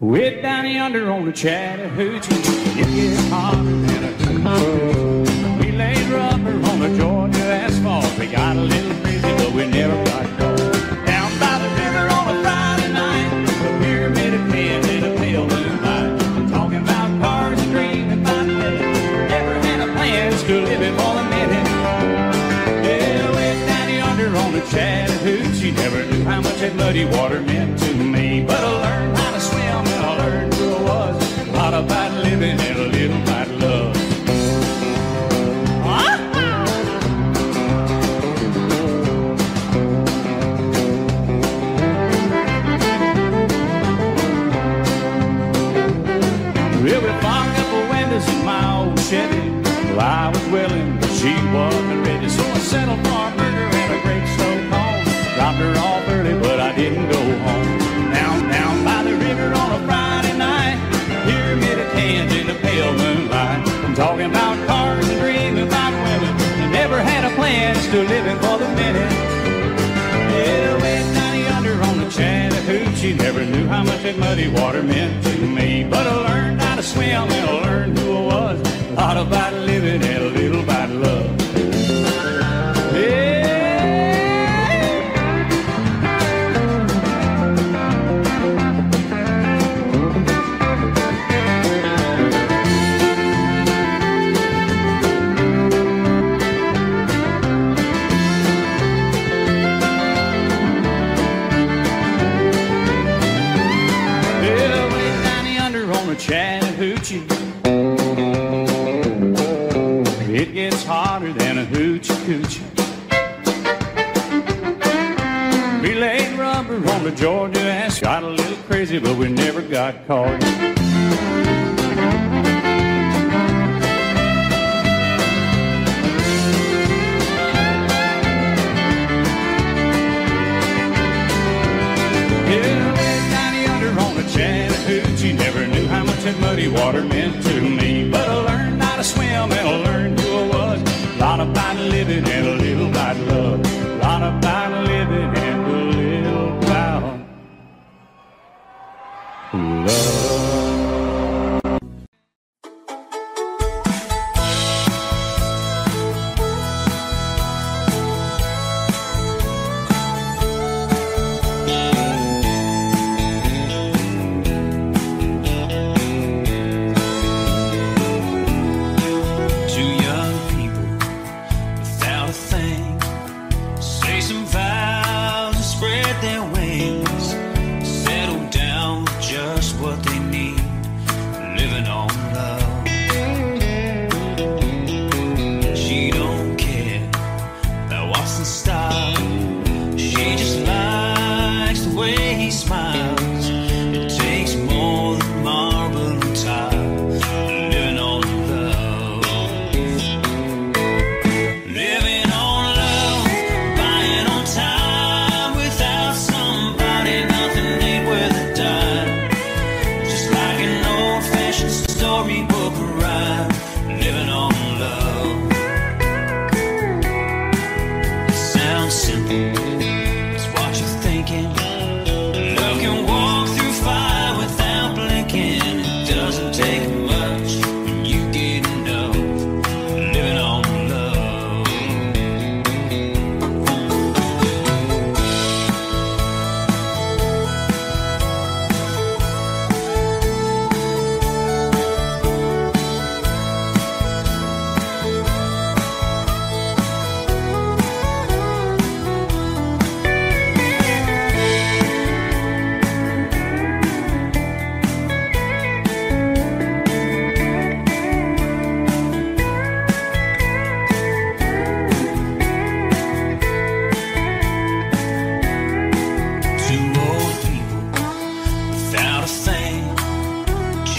Way down yonder on the Chattahoochee, it gets hotter than a hoochie. We laid rubber on the Georgia asphalt. We got a little crazy, but we never got caught. Down by the river on a Friday night, of pins in a pale. Talking about cars and dreaming about. Never had a plans to live it for a minute. Down yonder on the Chattahoochee, never knew how much that muddy water meant to she wasn't ready. So I settled for a burger and a great slow cone. Dropped her off early, but I didn't go home. Down, down by the river on a Friday night. Pyramid of cans in the pale moonlight. I'm talking about cars and dreaming about women. I never had a plan, to living for the minute. Yeah, way down yonder on the Chattahoochee Never knew how much that muddy water meant to me But I learned to swim and I learned who I was. Lot about living and a little about love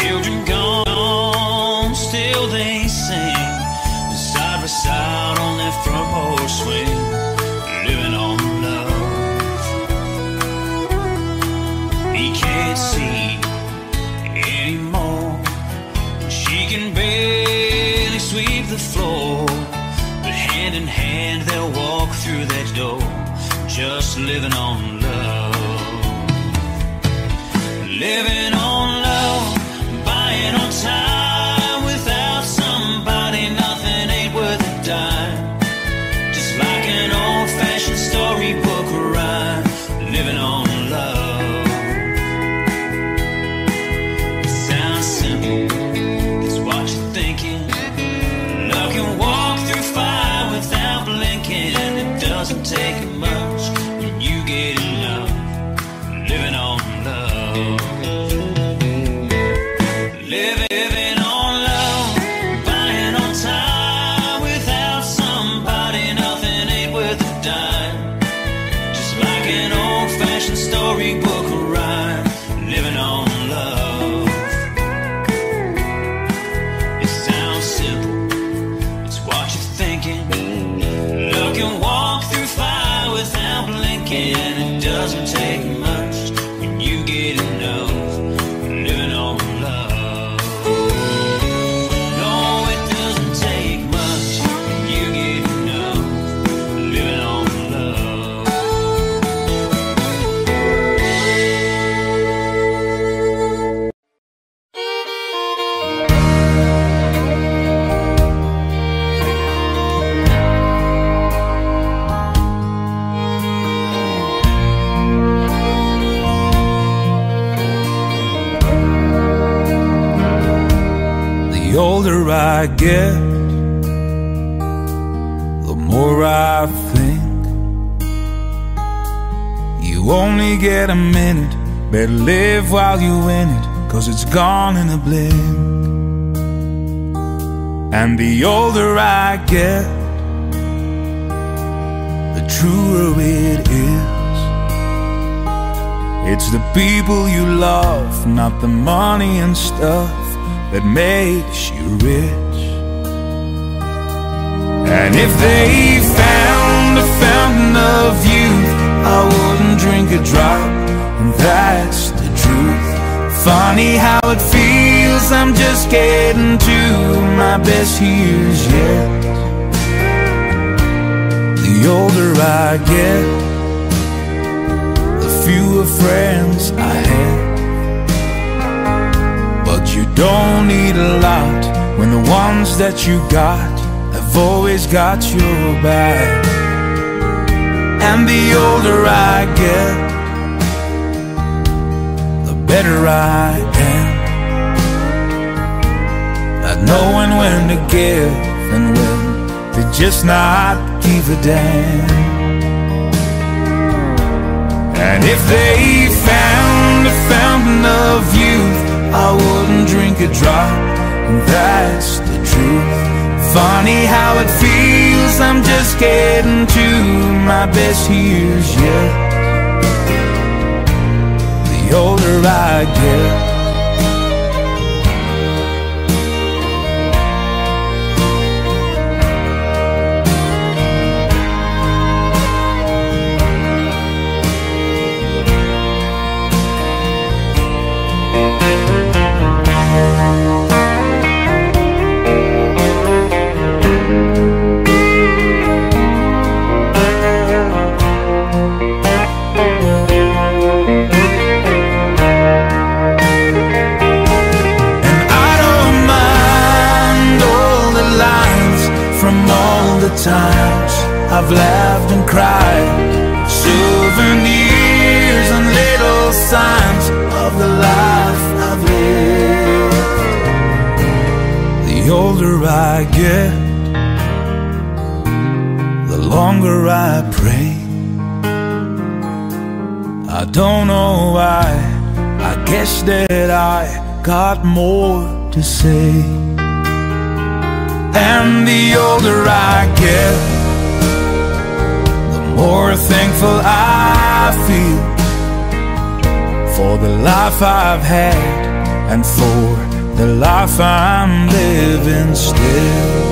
Children gone, still they sing. Side by side on their front porch swing. Living on love. He can't see anymore. She can barely sweep the floor. But hand in hand they'll walk through that door. Just living on love. Living gone in a blink. And the older I get, the truer it is. It's the people you love, not the money and stuff that makes you rich. And if they found a fountain of youth, I wouldn't drink a drop, and that's. Funny how it feels, I'm just getting to my best years yet. The older I get, the fewer friends I have. But you don't need a lot when the ones that you got have always got your back. And the older I get, better I am at knowing when to give and when to just not give a damn. And if they found a fountain of youth, I wouldn't drink a drop, and that's the truth. Funny how it feels, I'm just getting to my best years yet. Older I get. Older I get, the longer I pray. I don't know why. I guess that I got more to say. And the older I get, the more thankful I feel for the life I've had and for the life I'm living still.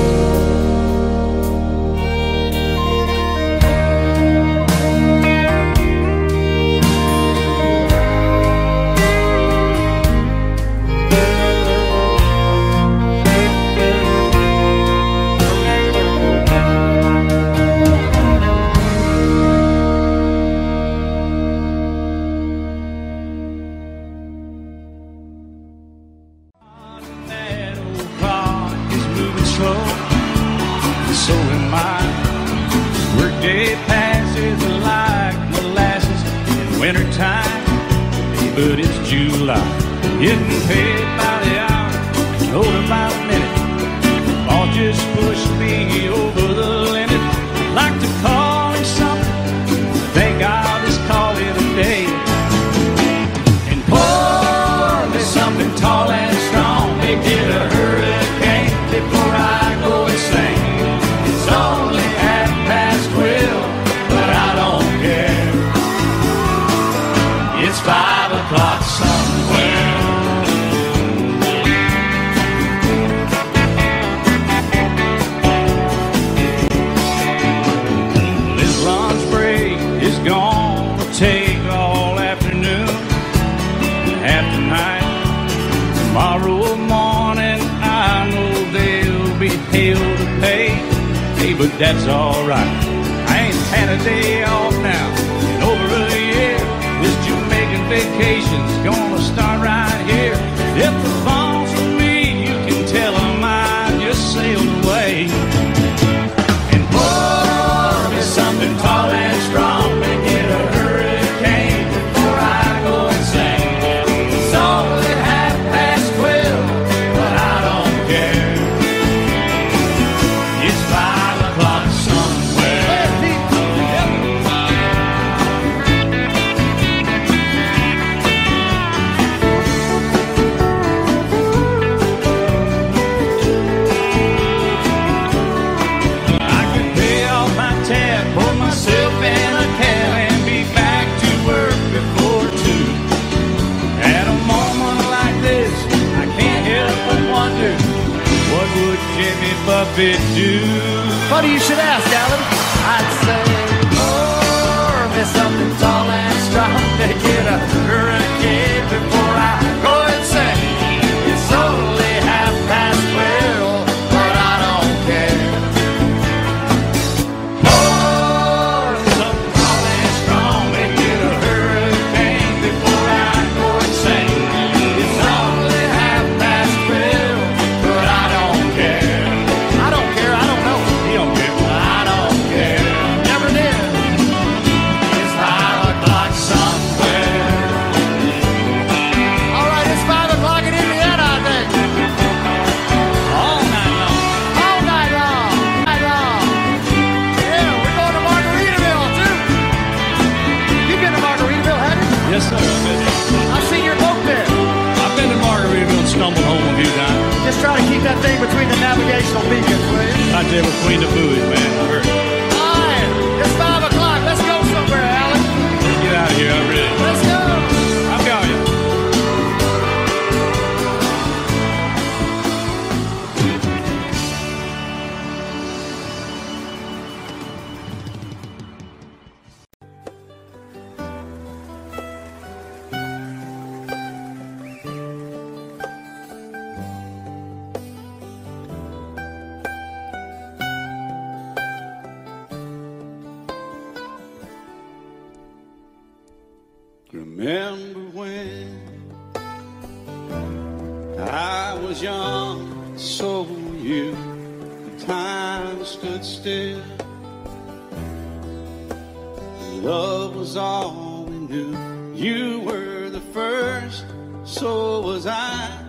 that's alright. I ain't had a day do. Funny you should ask, Alan. I'd say, Oh, me something tall and strong to get a ever queen of booze, man. Remember when I was young, so were you. The time stood still. Love was all we knew. You were the first, so was I.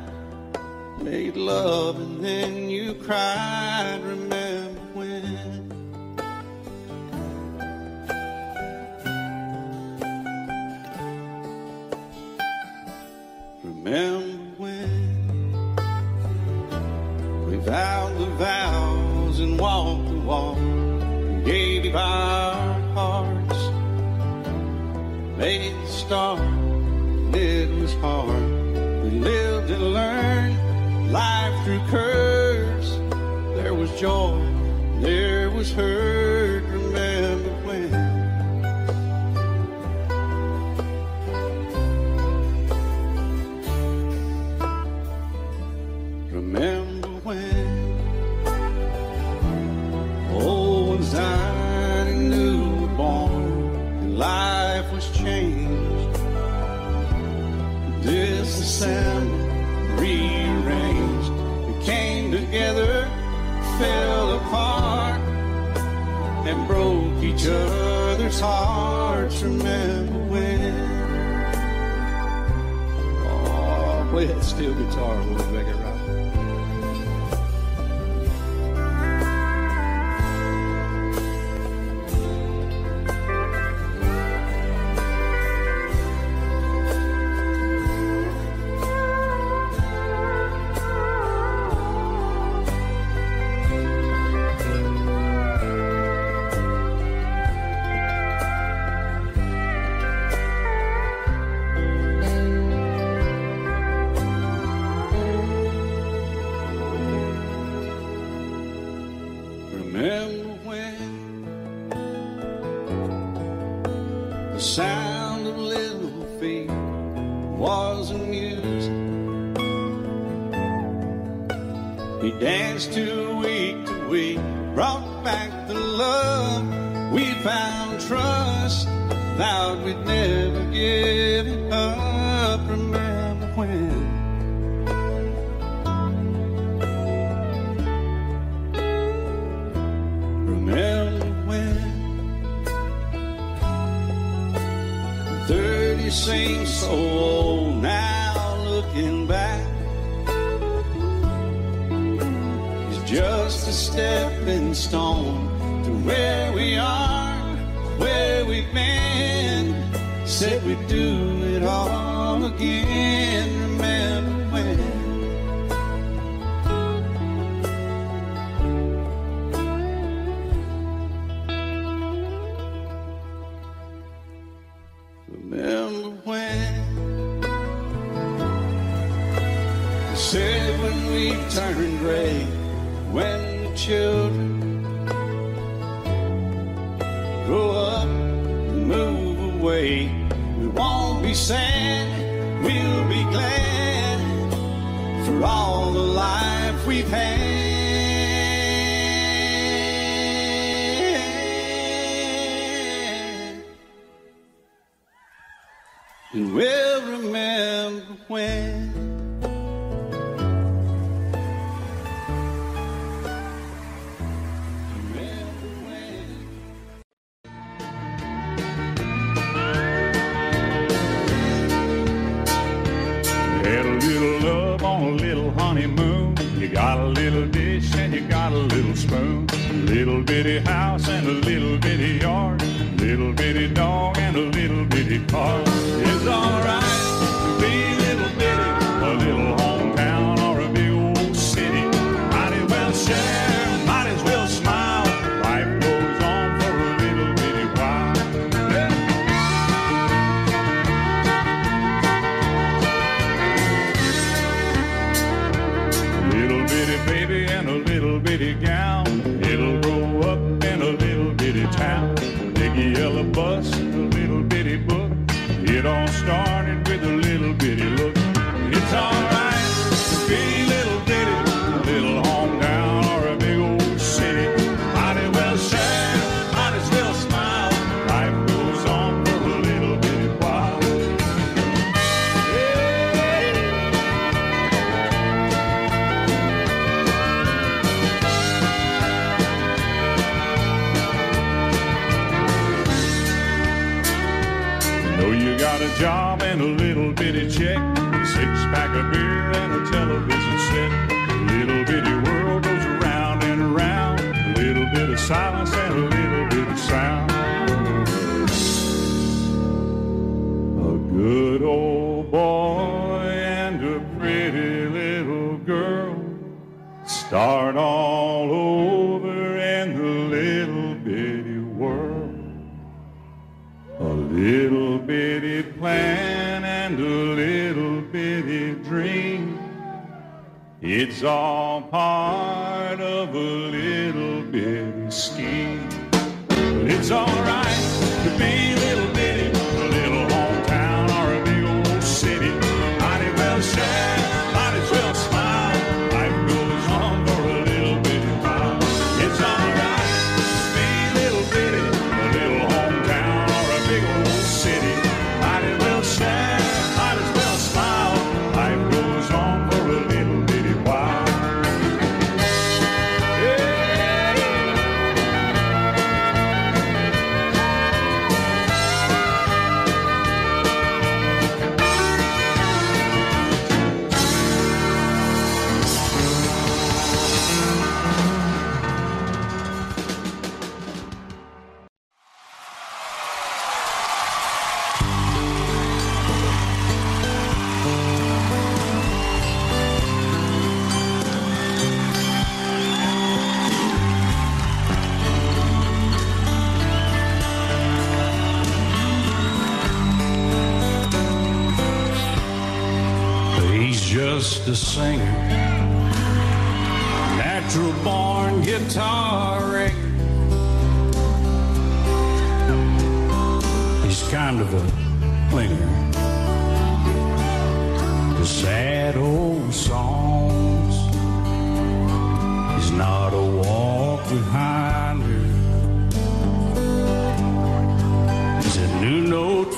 Made love and then you cried. Remember and broke each other's hearts. Remember when? Oh, play that steel guitar we'll make it right? Said we'd do it all again.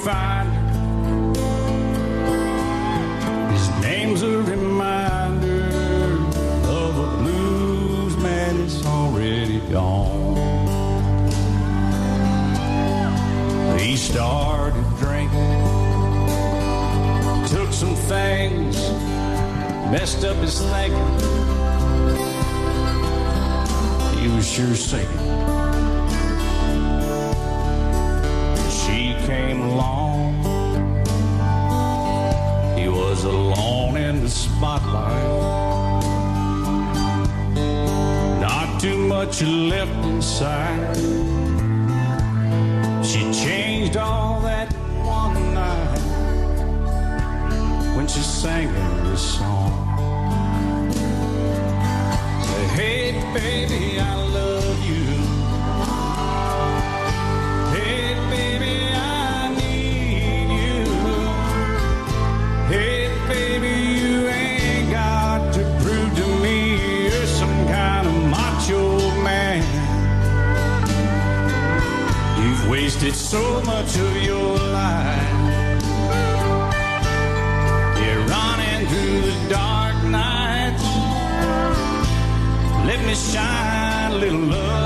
Note. His name's a reminder of a blues man that's already gone. He started drinking, took some things, messed up his thinking. He was sure sinking. Came along. He was alone in the spotlight. Not too much left inside. She changed all that one night when she sang him this song. Hey, baby, I wasted so much of your life. You're running through the dark nights. Let me shine a little love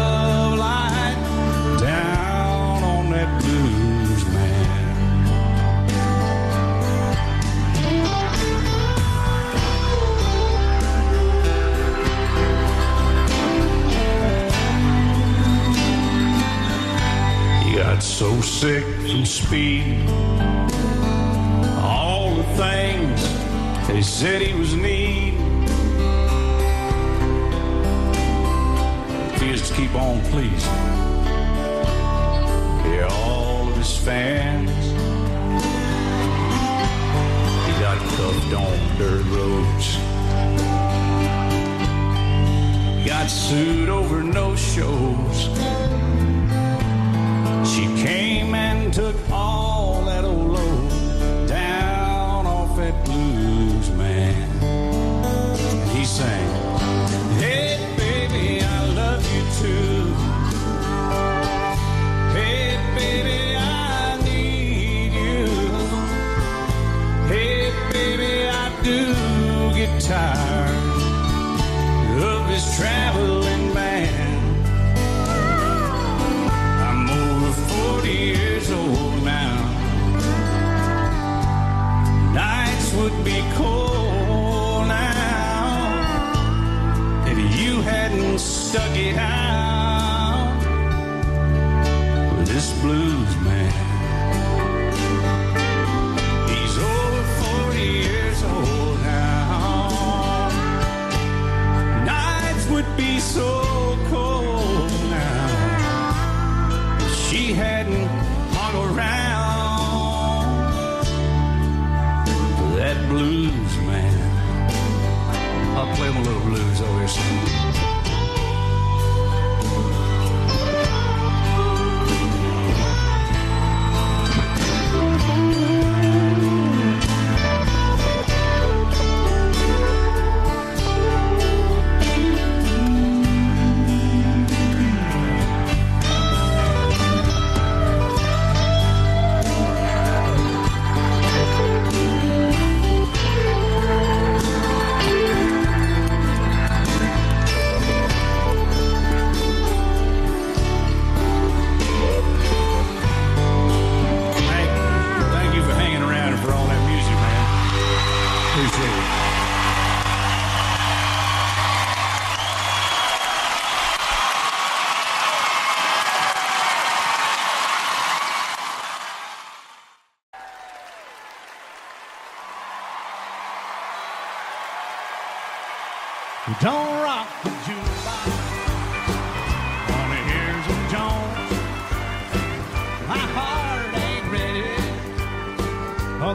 sick from speed. All the things they said he was needing. He just keep on pleasing. Yeah, all of his fans. He got cuffed on dirt roads. Got sued over no shows. And took all that old load down off that blues man. And he sang, Hey baby, I love you too. Hey baby, I need you. Hey baby, I do get tired would be cold now if you hadn't stuck it out. This blues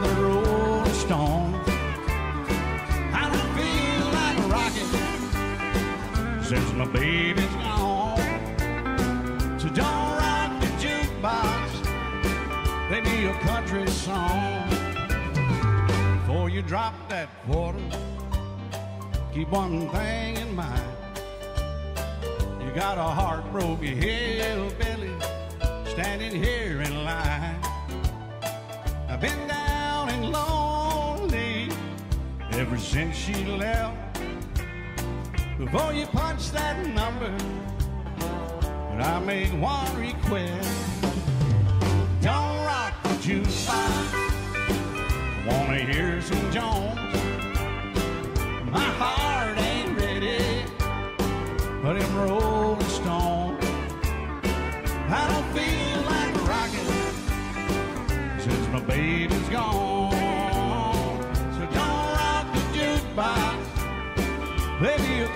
the Rolling Stones. I don't feel like rocking since my baby's gone. So don't rock the jukebox. Play a country song before you drop that quarter. Keep one thing in mind. You got a heartbroken hillbilly standing here in line. I've been ever since she left. Before you punch that number, but I make one request. Don't rock the jukebox. Wanna hear some Jones. My heart ain't ready for them Rolling Stones. I don't feel like rocking since my baby's gone. Play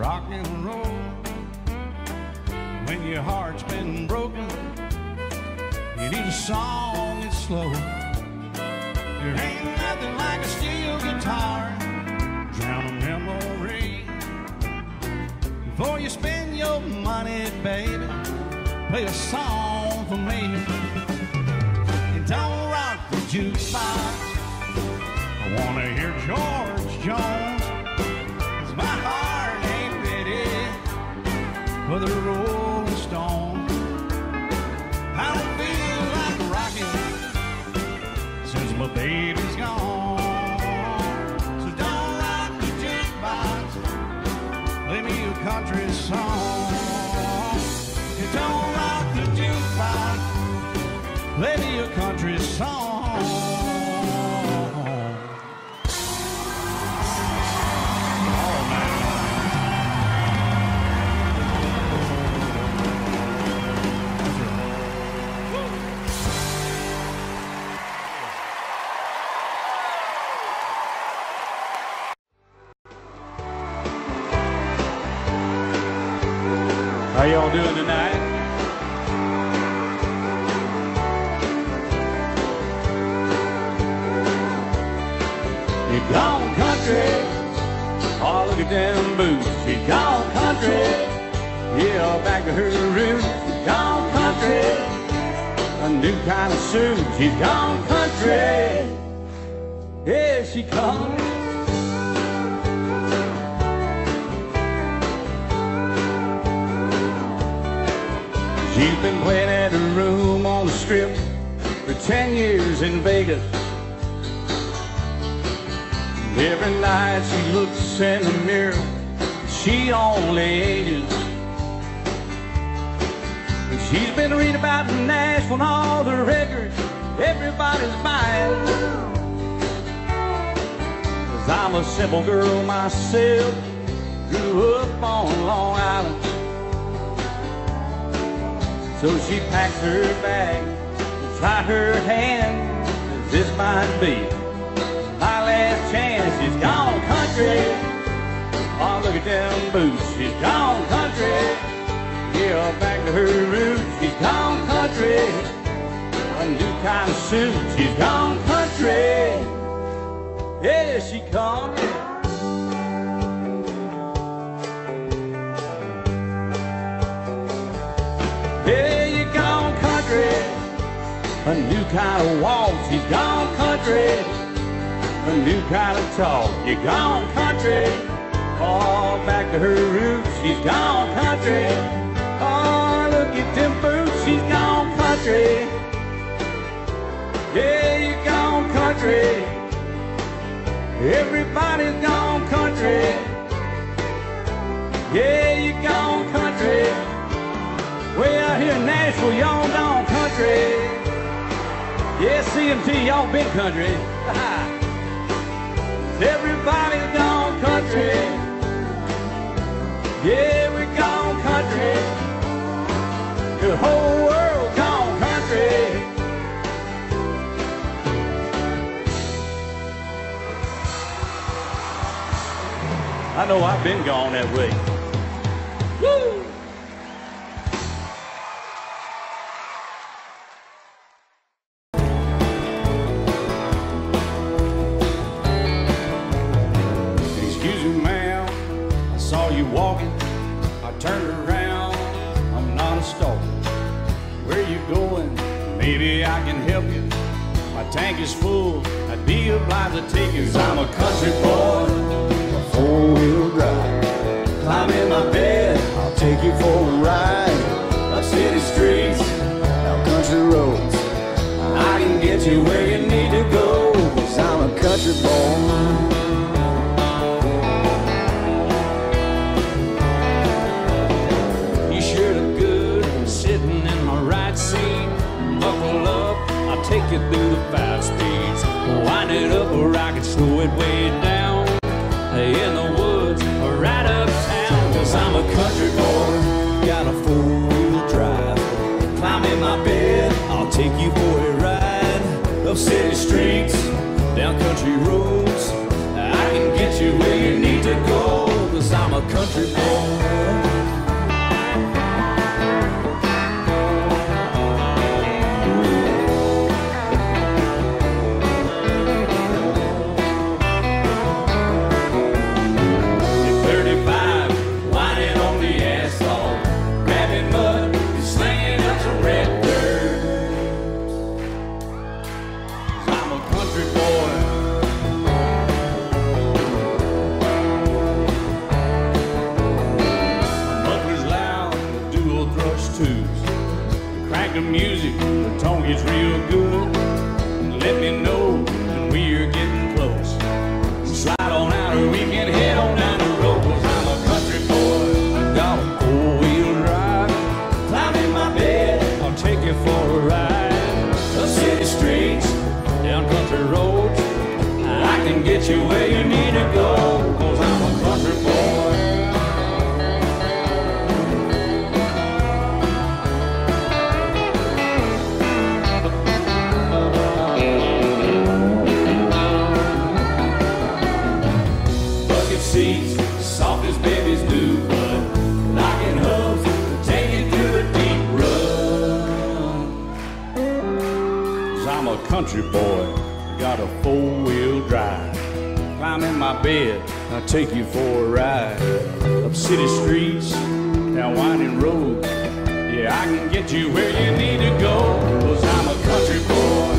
rock and roll. When your heart's been broken, you need a song that's slow. There ain't nothing like a steel guitar, drown a memory. Before you spend your money, baby, play a song for me. And don't rock the jukebox. I wanna hear George Jones. The Rolling Stone. I don't feel like rocking since my baby's gone. So don't rock the jukebox. Play me a country song. You don't rock the jukebox. Play me a country song. Gone country. Oh, look at them boots. She gone country. Yeah, back to her roots. She gone country. A new kind of suit. She's gone country. Yeah, she come. She's been playing at a room on the strip for 10 years in Vegas. Every night she looks in the mirror, she only ages. And she's been reading about Nashville and all the records everybody's buying. Cause I'm a simple girl myself, grew up on Long Island. So she packs her bag, try her hand. This might be last chance. She's gone country. Oh, look at them boots. She's gone country. Yeah, back to her roots. She's gone country. A new kind of suit. She's gone country. Yeah, she come. Yeah, you gone country. A new kind of walk. She's gone country. A new kind of talk. You gone country. All back to her roots. She's gone country. Oh, look at them boots. She's gone country. Yeah, you gone country. Everybody's gone country. Yeah, you gone country. Way out here in Nashville, y'all gone country. Yeah, CMT, y'all been country. Everybody gone country. Yeah, we gone country. The whole world gone country. I know I've been gone that way. Woo! tank is full, I'd be obliged to take you. i I'm a country boy, four-wheel drive. Climb in my bed, I'll take you for a ride. Up city streets, down country roads, I can get you where you you where you need to go. Cause I'm a country boy. Bucket seats, soft as babies do. But locking hubs take you to a deep run. Cause I'm a country boy. Got a four-wheel drive down in my bed, I'll take you for a ride. Up city streets, down winding roads. Yeah, I can get you where you need to go, cause I'm a country boy.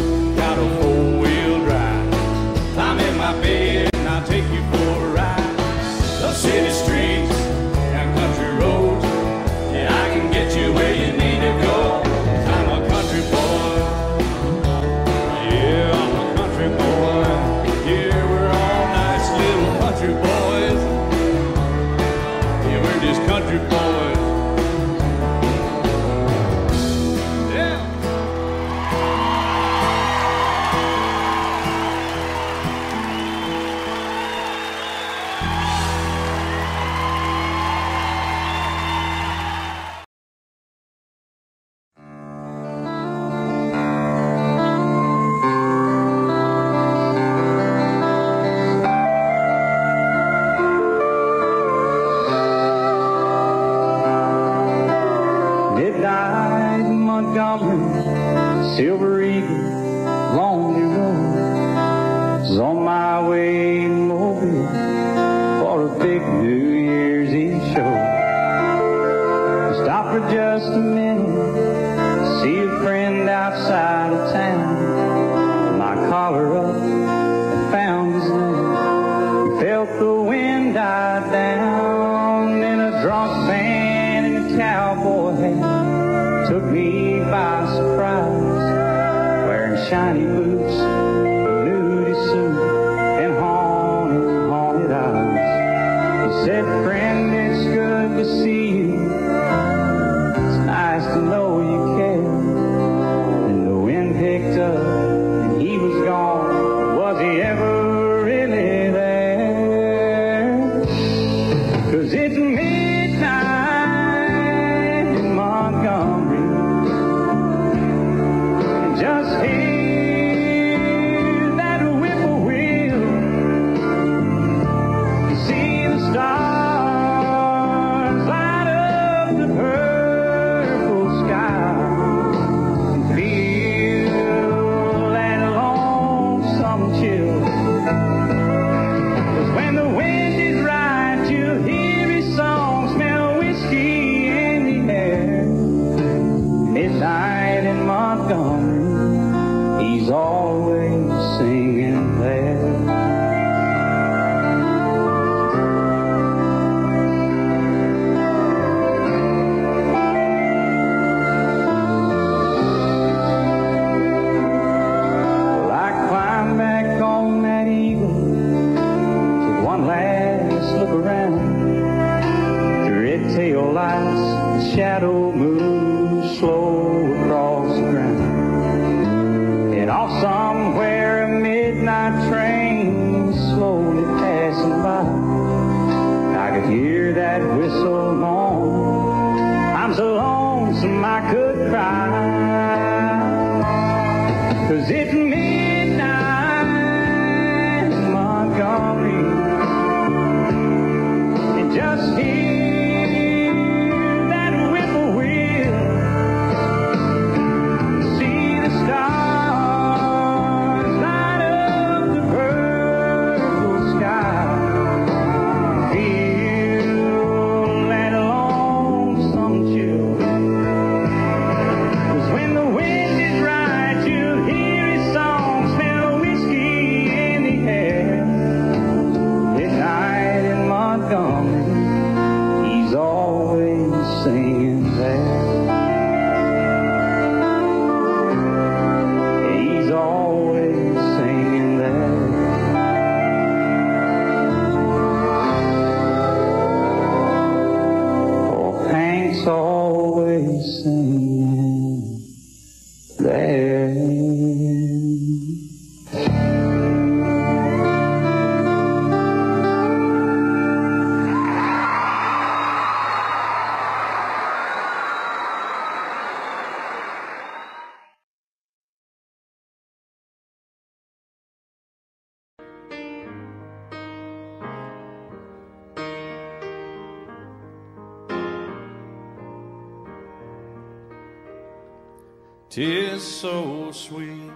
So sweet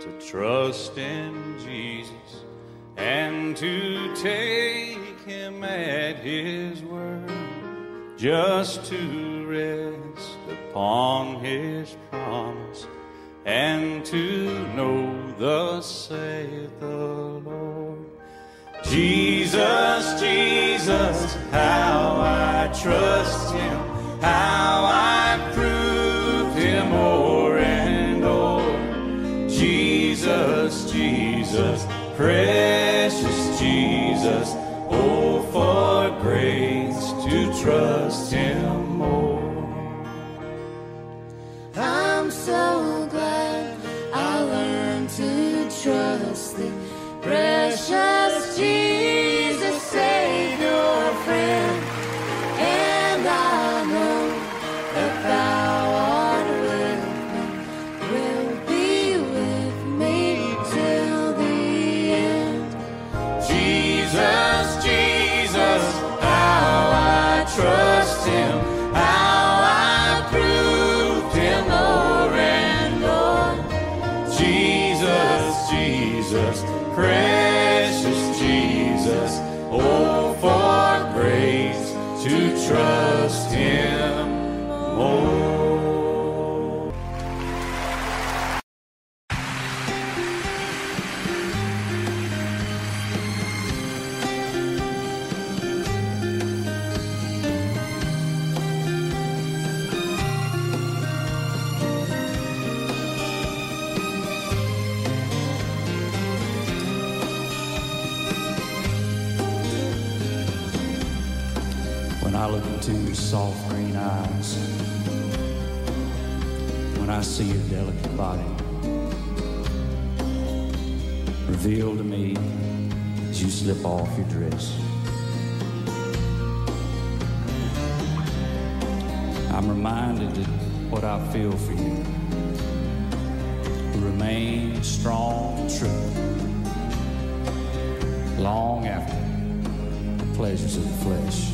to trust in Jesus and to take him at his word, just to rest upon his trust I'm reminded that what I feel for you remain strong true long after the pleasures of the flesh.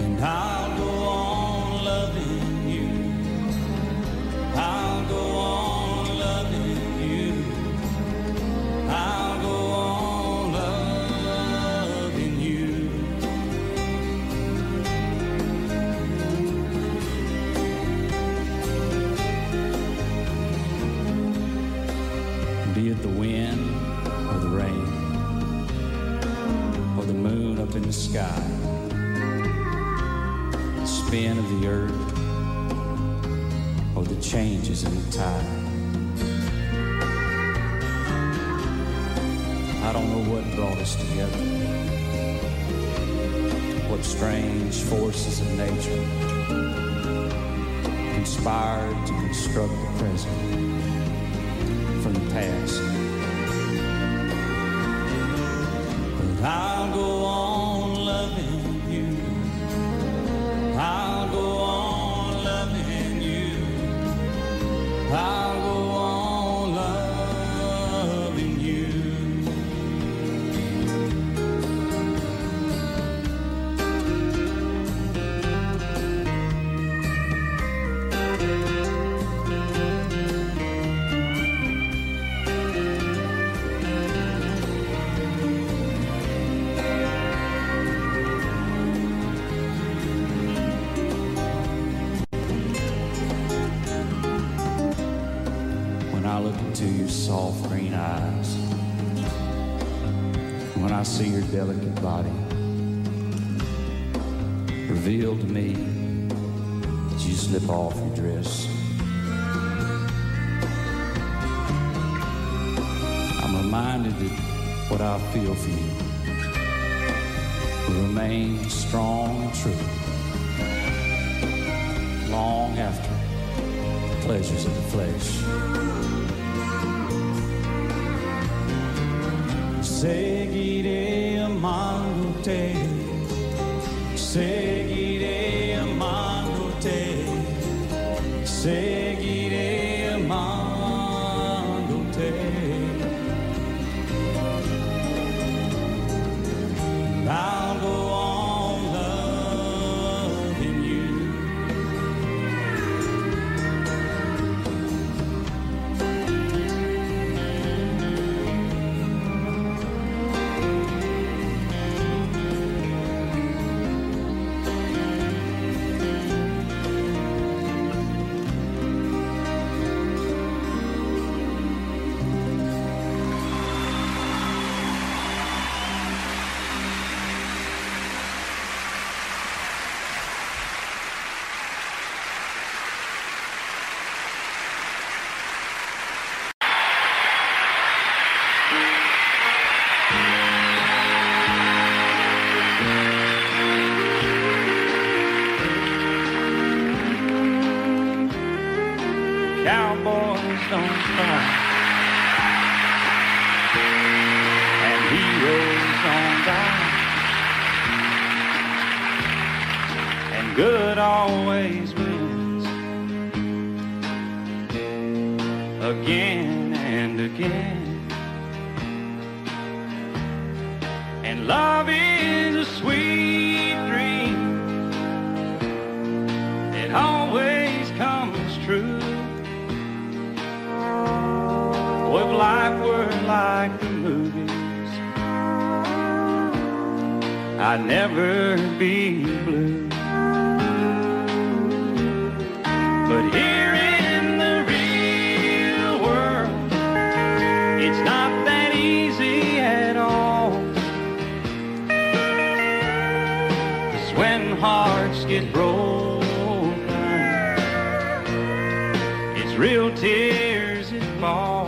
And I'll changes in the tide. I don't know what brought us together, what strange forces of nature conspired to construct the present from the past. Delicate body, reveal to me as you slip off your dress. I'm reminded that what I feel for you remain strong and true long after the pleasures of the flesh. Seguiré amándote, seguiré amándote, seguiré It's when hearts get broken. It's real tears that fall.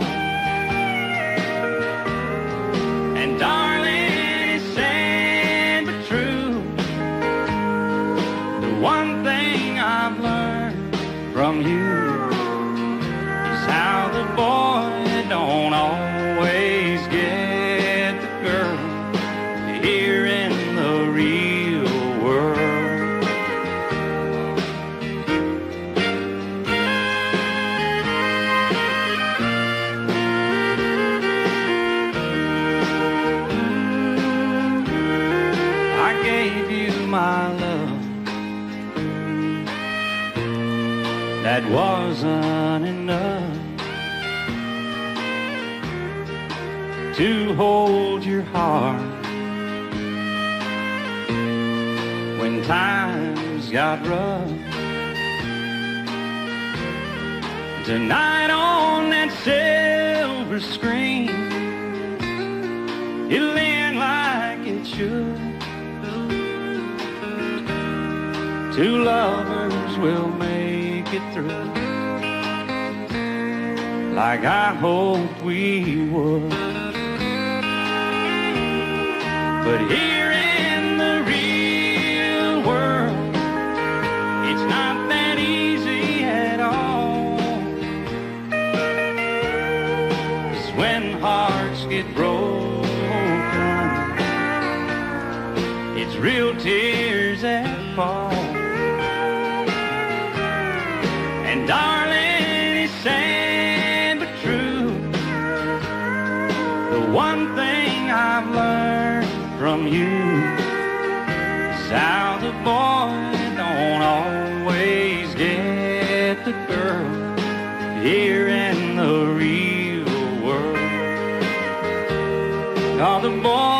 bar when times got rough. Tonight on that silver screen, it'll end like it should. Two lovers will make it through like I hoped we would but he the more